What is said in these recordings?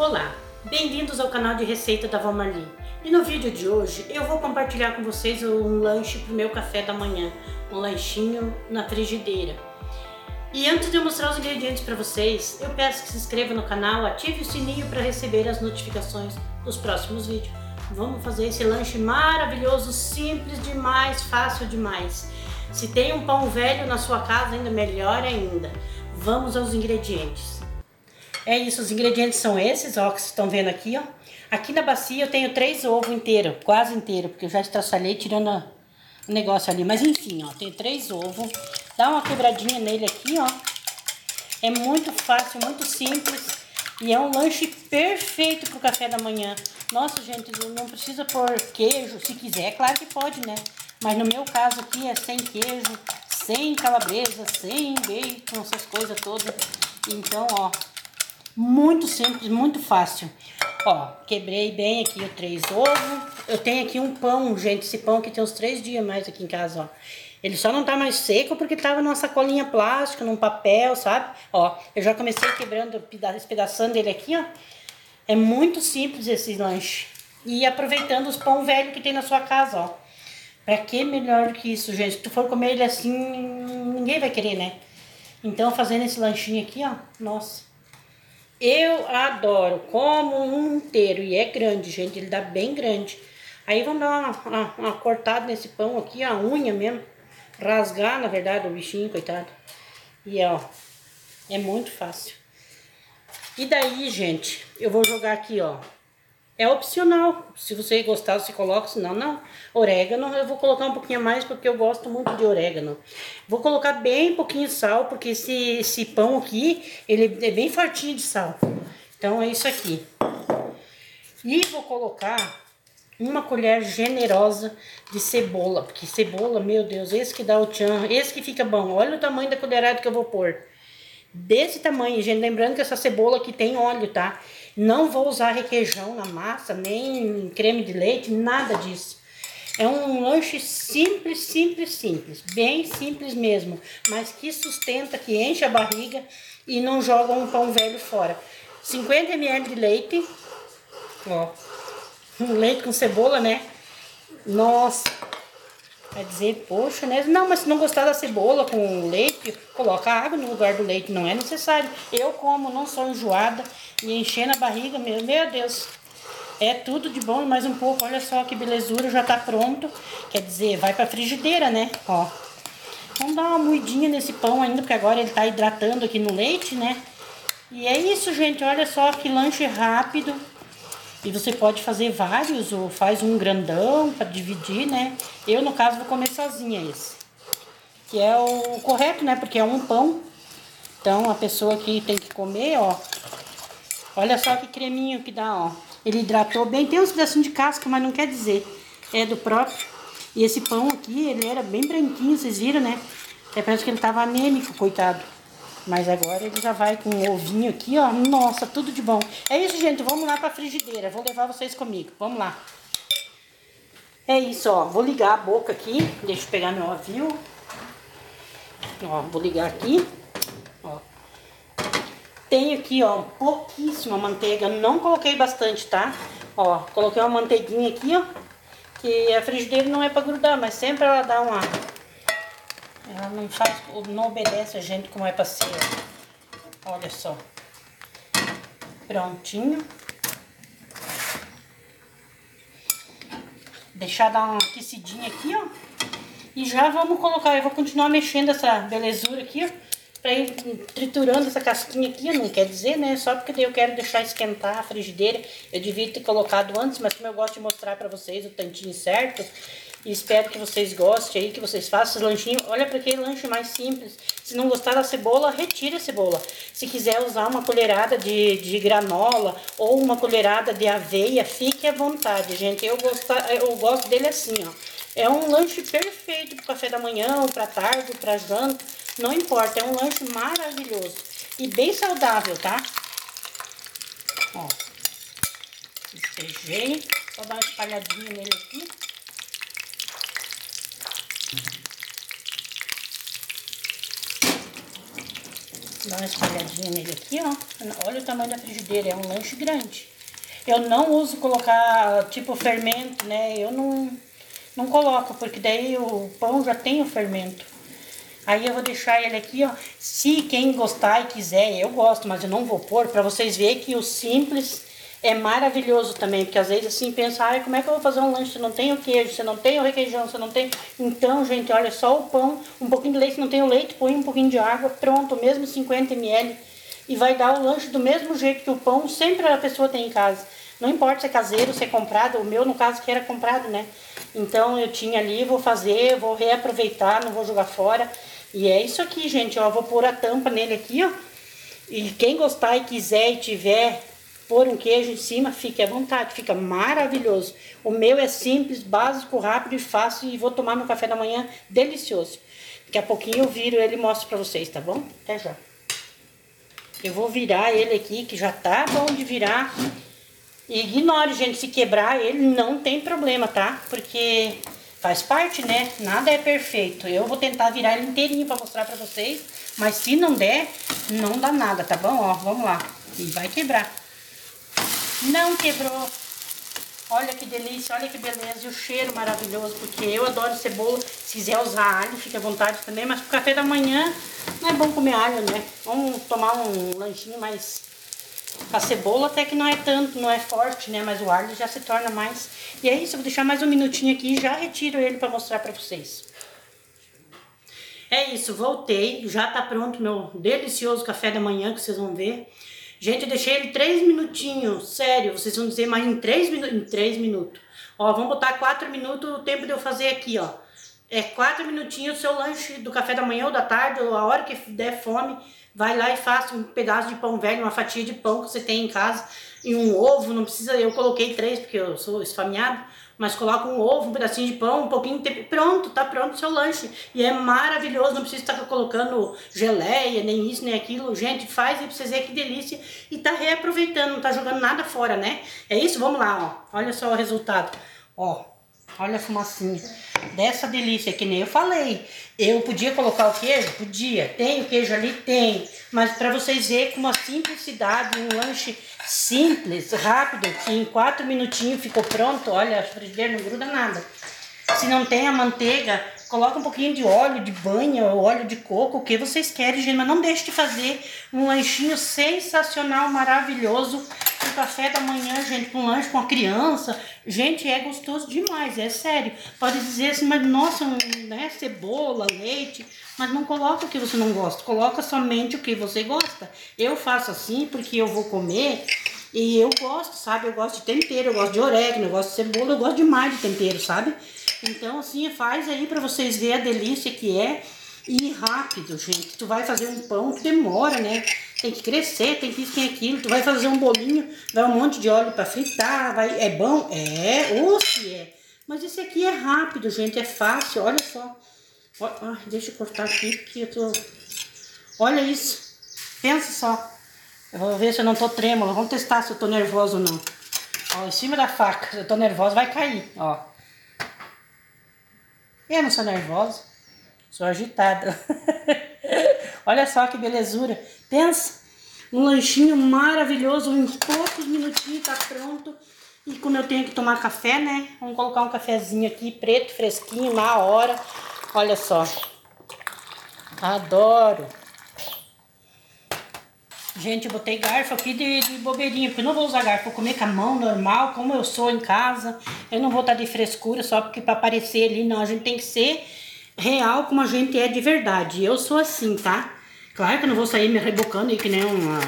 Olá, bem-vindos ao canal de receita da Vó Marli. E no vídeo de hoje eu vou compartilhar com vocês um lanche para o meu café da manhã, um lanchinho na frigideira. E antes de eu mostrar os ingredientes para vocês, eu peço que se inscreva no canal, ative o sininho para receber as notificações dos próximos vídeos. Vamos fazer esse lanche maravilhoso, simples demais, fácil demais. Se tem um pão velho na sua casa, ainda melhor ainda. Vamos aos ingredientes. É isso, os ingredientes são esses, ó, que vocês estão vendo aqui, ó. Aqui na bacia eu tenho três ovos inteiros, quase inteiro, porque eu já estraçalhei tirando o negócio ali. Mas enfim, ó, tenho três ovos. Dá uma quebradinha nele aqui, ó. É muito fácil, muito simples. E é um lanche perfeito pro café da manhã. Nossa, gente, não precisa pôr queijo, se quiser, é claro que pode, né? Mas no meu caso aqui é sem queijo, sem calabresa, sem bacon, essas coisas todas. Então, ó, muito simples, muito fácil. Ó, quebrei bem aqui o três ovos. Eu tenho aqui um pão, gente. Esse pão aqui tem uns três dias mais aqui em casa, ó. Ele só não tá mais seco porque tava numa sacolinha plástica, num papel, sabe? Ó, eu já comecei quebrando, espedaçando ele aqui, ó. É muito simples esse lanche. E aproveitando os pão velho que tem na sua casa, ó. Pra que melhor que isso, gente? Se tu for comer ele assim, ninguém vai querer, né? Então, fazendo esse lanchinho aqui, ó, nossa. Eu adoro, como um inteiro e é grande, gente, ele dá bem grande. Aí vamos dar uma, uma, uma cortada nesse pão aqui, a unha mesmo, rasgar, na verdade, o bichinho, coitado. E ó, é muito fácil. E daí, gente, eu vou jogar aqui, ó, é opcional. Se você gostar, você coloca, senão não. Orégano, eu vou colocar um pouquinho mais porque eu gosto muito de orégano. Vou colocar bem pouquinho sal, porque esse, esse pão aqui, ele é bem fortinho de sal. Então é isso aqui. E vou colocar uma colher generosa de cebola, porque cebola, meu Deus, esse que dá o tchan, esse que fica bom. Olha o tamanho da colherada que eu vou pôr. Desse tamanho, gente, lembrando que essa cebola aqui tem óleo, tá? Não vou usar requeijão na massa, nem creme de leite, nada disso. É um lanche simples, simples, simples. Bem simples mesmo. Mas que sustenta, que enche a barriga e não joga um pão velho fora. 50 ml de leite. Ó. Um leite com cebola, né? Nossa, Vai dizer, poxa, né? Não, mas se não gostar da cebola com leite, coloca água no lugar do leite, não é necessário. Eu como, não sou enjoada e enchendo a barriga, meu, meu Deus. É tudo de bom mais um pouco. Olha só que belezura, já tá pronto. Quer dizer, vai pra frigideira, né? Ó. Vamos dar uma moidinha nesse pão ainda, porque agora ele tá hidratando aqui no leite, né? E é isso, gente. Olha só que lanche rápido. E você pode fazer vários, ou faz um grandão para dividir, né? Eu, no caso, vou comer sozinha esse. Que é o correto, né? Porque é um pão. Então, a pessoa que tem que comer, ó. Olha só que creminho que dá, ó. Ele hidratou bem. Tem uns pedacinhos de casca, mas não quer dizer. É do próprio. E esse pão aqui, ele era bem branquinho, vocês viram, né? É, parece que ele tava anêmico, coitado. Mas agora ele já vai com o ovinho aqui, ó. Nossa, tudo de bom. É isso, gente. Vamos lá pra frigideira. Vou levar vocês comigo. Vamos lá. É isso, ó. Vou ligar a boca aqui. Deixa eu pegar meu avio. Ó, vou ligar aqui. Ó. Tenho aqui, ó, pouquíssima manteiga. Não coloquei bastante, tá? Ó, coloquei uma manteiguinha aqui, ó. Que a frigideira não é pra grudar, mas sempre ela dá uma ela não faz, não obedece a gente como é pra ser. Olha só. Prontinho. Deixar dar uma aquecidinha aqui, ó. E já vamos colocar, eu vou continuar mexendo essa belezura aqui, ó. Pra ir triturando essa casquinha aqui, não quer dizer, né? Só porque eu quero deixar esquentar a frigideira. Eu devia ter colocado antes, mas como eu gosto de mostrar pra vocês o tantinho certo, e espero que vocês gostem aí, que vocês façam esse lanchinho. Olha para aquele lanche mais simples. Se não gostar da cebola, retire a cebola. Se quiser usar uma colherada de, de granola ou uma colherada de aveia, fique à vontade, gente. Eu, gostar, eu gosto dele assim, ó. É um lanche perfeito para café da manhã, para tarde, para janta. Não importa, é um lanche maravilhoso. E bem saudável, tá? Ó. Despejei. Só dar uma espalhadinha nele aqui. Dá uma espalhadinha nele aqui, ó. Olha o tamanho da frigideira, é um lanche grande. Eu não uso colocar tipo fermento, né? Eu não, não coloco, porque daí o pão já tem o fermento. Aí eu vou deixar ele aqui, ó. Se quem gostar e quiser, eu gosto, mas eu não vou pôr, para vocês verem que o simples é maravilhoso também, porque às vezes assim pensa, como é que eu vou fazer um lanche se não tem o queijo, se não tem o requeijão, se não tem. Então, gente, olha só o pão, um pouquinho de leite, se não tem o leite, põe um pouquinho de água, pronto, mesmo 50 ml. E vai dar o lanche do mesmo jeito que o pão, sempre a pessoa tem em casa. Não importa se é caseiro, se é comprado, o meu no caso que era comprado, né? Então eu tinha ali, vou fazer, vou reaproveitar, não vou jogar fora. E é isso aqui, gente, ó, vou pôr a tampa nele aqui, ó. E quem gostar e quiser e tiver pôr um queijo em cima, fique à vontade, fica maravilhoso. O meu é simples, básico, rápido e fácil e vou tomar meu café da manhã delicioso. Daqui a pouquinho eu viro ele e mostro pra vocês, tá bom? Até já. Eu vou virar ele aqui, que já tá bom de virar. E ignore, gente, se quebrar ele não tem problema, tá? Porque faz parte, né? Nada é perfeito. Eu vou tentar virar ele inteirinho pra mostrar pra vocês. Mas se não der, não dá nada, tá bom? Ó, vamos lá. E vai quebrar. Não quebrou. Olha que delícia, olha que beleza. E o cheiro maravilhoso, porque eu adoro cebola. Se quiser usar alho, fique à vontade também. Mas pro café da manhã, não é bom comer alho, né? Vamos tomar um lanchinho mais... A cebola até que não é tanto, não é forte, né? Mas o alho já se torna mais. E é isso, vou deixar mais um minutinho aqui e já retiro ele para mostrar para vocês. É isso, voltei. Já tá pronto meu delicioso café da manhã, que vocês vão ver. Gente, eu deixei ele três minutinhos, sério, vocês vão dizer, mas em três minutos, em três minutos. Ó, vamos botar quatro minutos o tempo de eu fazer aqui, ó. É quatro minutinhos o seu lanche do café da manhã ou da tarde, ou a hora que der fome, vai lá e faça um pedaço de pão velho, uma fatia de pão que você tem em casa, e um ovo, não precisa, eu coloquei três porque eu sou esfameado, mas coloca um ovo, um pedacinho de pão, um pouquinho de tempo, pronto, tá pronto o seu lanche. E é maravilhoso, não precisa estar colocando geleia, nem isso, nem aquilo. Gente, faz aí pra vocês verem que delícia. E tá reaproveitando, não tá jogando nada fora, né? É isso? Vamos lá, ó. Olha só o resultado. Ó, olha a fumacinha. Dessa delícia, que nem eu falei. Eu podia colocar o queijo? Podia. Tem o queijo ali? Tem. Mas para vocês verem com uma simplicidade, um lanche simples, rápido, que em quatro minutinhos ficou pronto. Olha, a frigideira não gruda nada. Se não tem a manteiga, coloca um pouquinho de óleo de banha ou óleo de coco, o que vocês querem, gente. Mas não deixe de fazer um lanchinho sensacional, maravilhoso pro café da manhã, gente, com lanche com a criança. Gente, é gostoso demais, é sério. Pode dizer assim, mas nossa, né, cebola, leite, mas não coloca o que você não gosta, coloca somente o que você gosta. Eu faço assim porque eu vou comer e eu gosto, sabe? Eu gosto de tempero, eu gosto de orégano, eu gosto de cebola, eu gosto demais de tempero, sabe? Então, assim, faz aí pra vocês verem a delícia que é. E rápido, gente. Tu vai fazer um pão que demora, né? Tem que crescer, tem que isso, tem aquilo. Tu vai fazer um bolinho, dá um monte de óleo pra fritar. Vai... É bom? É, ou se é. Mas esse aqui é rápido, gente. É fácil, olha só. Ai, deixa eu cortar aqui, porque eu tô... Olha isso. Pensa só. Eu vou ver se eu não tô trêmula. Vamos testar se eu tô nervoso ou não. Ó, em cima da faca. Se eu tô nervosa, vai cair, ó. Eu não sou nervosa. Sou agitada. Olha só que belezura. Pensa, um lanchinho maravilhoso, em poucos minutinhos tá pronto. E como eu tenho que tomar café, né? Vamos colocar um cafezinho aqui, preto, fresquinho, na hora. Olha só. Adoro. Gente, eu botei garfo aqui de, de bobeirinha, porque eu não vou usar garfo, vou comer com a mão normal, como eu sou em casa. Eu não vou estar de frescura só porque para aparecer ali, não. A gente tem que ser real como a gente é de verdade. Eu sou assim, tá? Claro que eu não vou sair me rebocando aí que nem uma,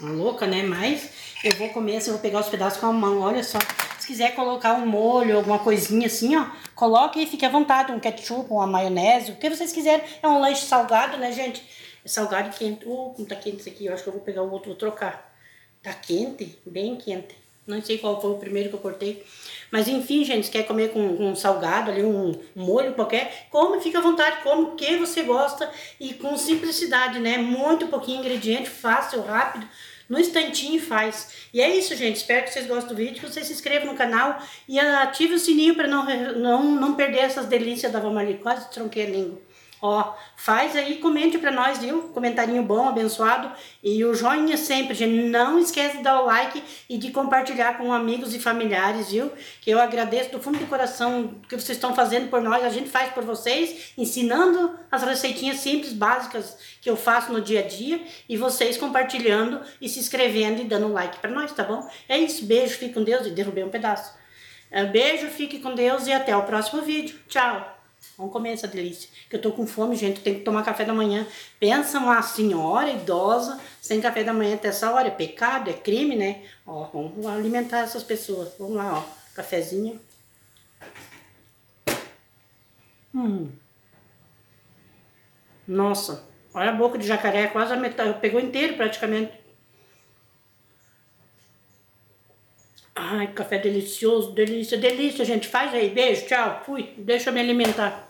uma louca, né? Mas eu vou comer assim, vou pegar os pedaços com a mão, olha só. Se quiser colocar um molho, alguma coisinha assim, ó, coloque e fique à vontade, um ketchup, uma maionese, o que vocês quiserem. É um lanche salgado, né, gente? É salgado e quente. Uh, não tá quente isso aqui, eu acho que eu vou pegar o outro, vou trocar. Tá quente? Bem quente. Não sei qual foi o primeiro que eu cortei. Mas enfim, gente, quer comer com, um salgado ali, um, molho qualquer, come, fica à vontade, come o que você gosta e com simplicidade, né? Muito pouquinho ingrediente, fácil, rápido. No instantinho faz. E é isso, gente. Espero que vocês gostem do vídeo, que vocês se inscrevam no canal e ative o sininho para não, não, não perder essas delícias da Vamali. Quase tronquei a língua. Ó, faz aí, comente pra nós, viu? Comentarinho bom, abençoado. E o joinha sempre, gente. Não esquece de dar o like e de compartilhar com amigos e familiares, viu? Que eu agradeço do fundo do coração o que vocês estão fazendo por nós. A gente faz por vocês, ensinando as receitinhas simples, básicas que eu faço no dia a dia. E vocês compartilhando e se inscrevendo e dando like pra nós, tá bom? É isso, beijo, fique com Deus. E derrubei um pedaço. É, beijo, fique com Deus e até o próximo vídeo. Tchau! Vamos comer essa delícia. Que eu tô com fome, gente. Tem que tomar café da manhã. Pensa uma senhora idosa sem café da manhã até essa hora. É pecado, é crime, né? Ó, vamos alimentar essas pessoas. Vamos lá, ó. Cafezinho. Hum. Nossa. Olha a boca de jacaré. Quase a metade. Pegou inteiro praticamente. Ai, café delicioso, delícia, delícia, gente. Faz aí. Beijo, tchau. Fui. Deixa eu me alimentar.